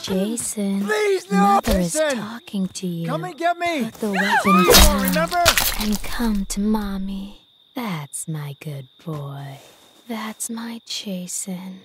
Jason, Please, no, Mother is talking to you. Come and get me! Put the weapon down Remember? and come to mommy. That's my good boy. That's my Jason.